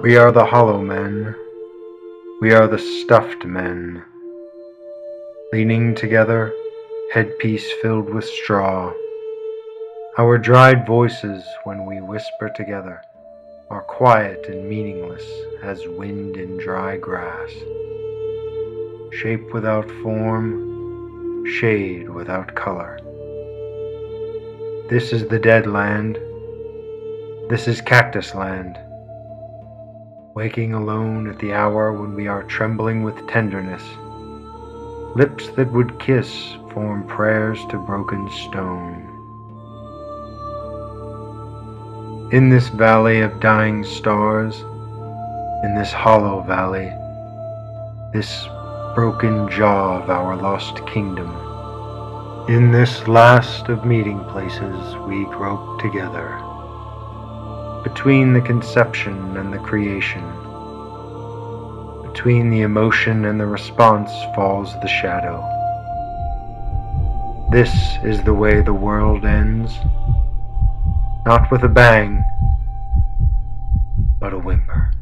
We are the hollow men. We are the stuffed men. Leaning together, headpiece filled with straw. Our dried voices, when we whisper together, are quiet and meaningless as wind in dry grass. Shape without form, shade without color. This is the dead land. This is cactus land waking alone at the hour when we are trembling with tenderness. Lips that would kiss form prayers to broken stone. In this valley of dying stars, in this hollow valley, this broken jaw of our lost kingdom, in this last of meeting places we grope together between the conception and the creation. Between the emotion and the response falls the shadow. This is the way the world ends, not with a bang, but a whimper.